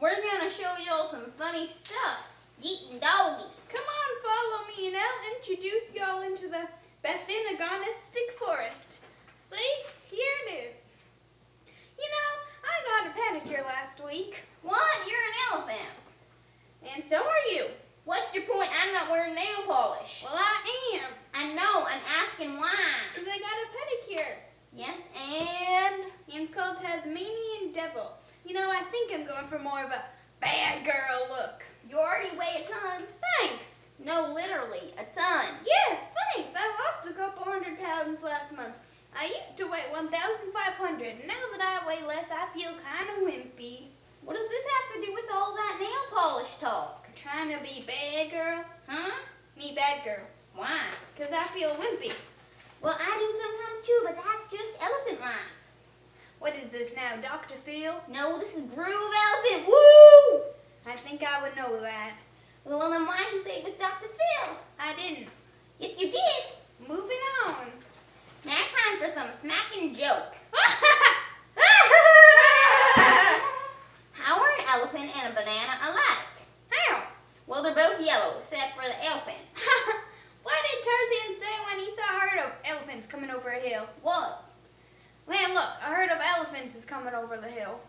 We're gonna show y'all some funny stuff. Eating doggies. Come on, follow me, and I'll introduce y'all into the Bethinagana stick forest. See, here it is. You know, I got a pedicure last week, What? You're an elephant. and so are you. What's your point? I'm not wearing nail polish. Well, I am, I know, I'm asking why. because I got a pedicure. Yes, and And it's called Tasmanian Devil. You know, I think I'm going for more of a bad girl look. you already weigh a ton. Thanks. No, literally, a ton. Yes, thanks. I lost a couple hundred pounds last month. I used to weigh 1,500. Now that I weigh less, I feel kind of wimpy. What does this have to do with all that nail polish talk? I'm trying to be bad girl. Huh? Me bad girl. Why? Because I feel wimpy. Well, I do sometimes too, but that's just elephant life. What is this now, Dr. Phil? No, this is Groove Elephant. Woo! I think I would know that. Well, then why did you say it was Dr. Phil? I didn't. Yes, you did. Moving on. Now time for some smacking jokes. How are an elephant and a banana alike? How? Well, they're both yellow, except for the elephant. what did Tarzan say when he saw a herd of elephants coming over a hill? What? Man, look, a herd of elephants is coming over the hill.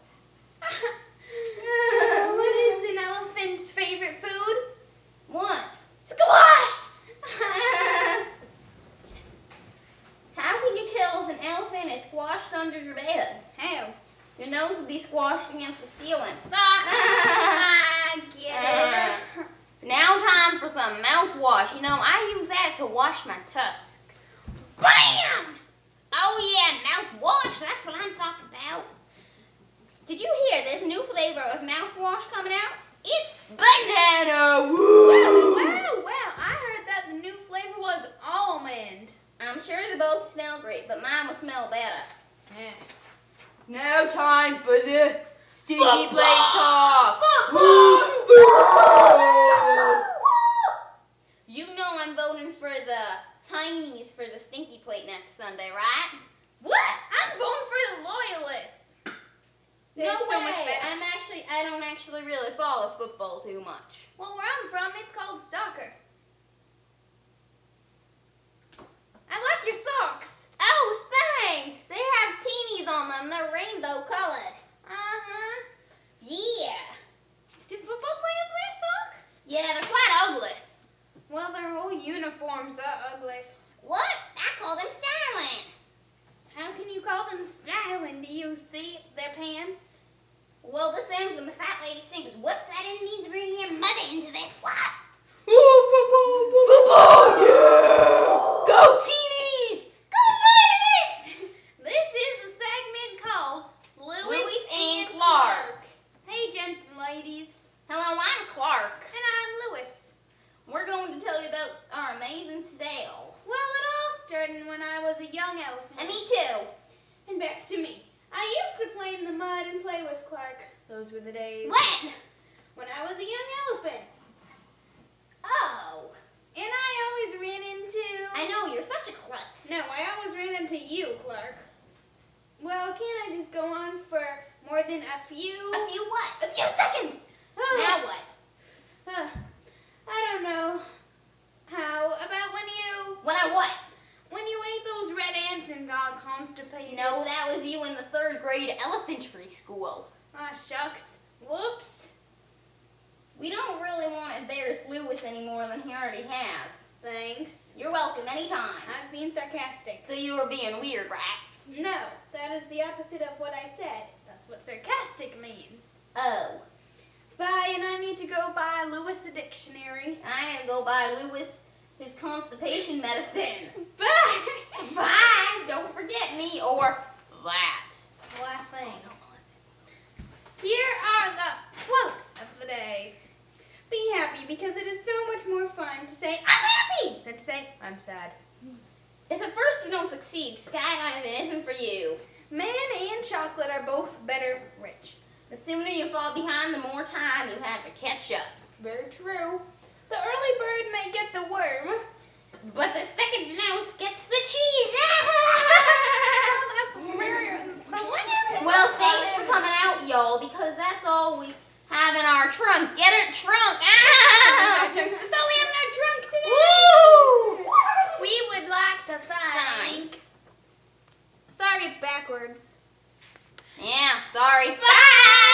what is an elephant's favorite food? What? Squash! How can you tell if an elephant is squashed under your bed? How? Your nose will be squashed against the ceiling. I get it. Now time for some mouthwash. You know, I use that to wash my tusks. Bam! Oh yeah, mouthwash. That's what I'm talking about. Did you hear this new flavor of mouthwash coming out? It's banana. Wow, Woo! wow, wow. I heard that the new flavor was almond. I'm sure they both smell great, but mine will smell better. Yeah. Now time for the stinky Football! plate talk. You know I'm voting for the for the stinky plate next Sunday, right? What? I'm voting for the loyalists. No so way. much. I'm actually I don't actually really follow football too much. Well, where I'm from, it's called soccer. I like your socks. Oh, thanks. They have teenies on them. They're rainbow colored. Uh-huh. Yeah. Do football players wear socks? Yeah, they're quite ugly. Well, their whole uniforms are ugly. What? I call them styling. How can you call them styling? Do you see their pants? Well, this ends when the fat lady sings, whoops, I didn't mean to bring your mother into this. What? Football, Football! yeah! Go teenies! Go Loyalists! This is a segment called Lewis, Lewis and and Clark. Hey, gents and ladies. Hello, I'm Clark. And I'm Lewis. We're going to tell you about our amazing sale. Well, it all started when I was a young elephant. And me too. And back to me. I used to play in the mud and Clark. Those were the days. When? When I was a young elephant. Oh. And I always ran into... I know, you're such a klutz. No, I always ran into you, Clark. Well, can't I just go on for more than a few... A few what? A few seconds! Now what? Uh, I don't know. How about when you... When I what? When you ate those red ants and got constipated? No, that was you in the third grade elephantry school. Ah, shucks. Whoops. We don't really want to embarrass Lewis any more than he already has. Thanks. You're welcome anytime. I was being sarcastic. So you were being weird, right? No, that is the opposite of what I said. That's what sarcastic means. Oh. Bye, and I need to go buy Lewis a dictionary. I am go buy Lewis his constipation medicine. Bye! Bye. Don't forget me or that. Why, thanks. Here today. Be happy because it is so much more fun to say, I'm happy, than to say, I'm sad. If at first you don't succeed, skydiving isn't for you. Man and chocolate are both better rich. The sooner you fall behind, the more time you have to catch up. Very true. The early bird may get the worm, but the second mouse gets the cheese. well, thanks for coming out, y'all, because that's all we have in our trunk. Get it, trunk. Ah! so we have no trunk today. We would like to thank. Sorry, it's backwards. Yeah, sorry. Bye. Bye.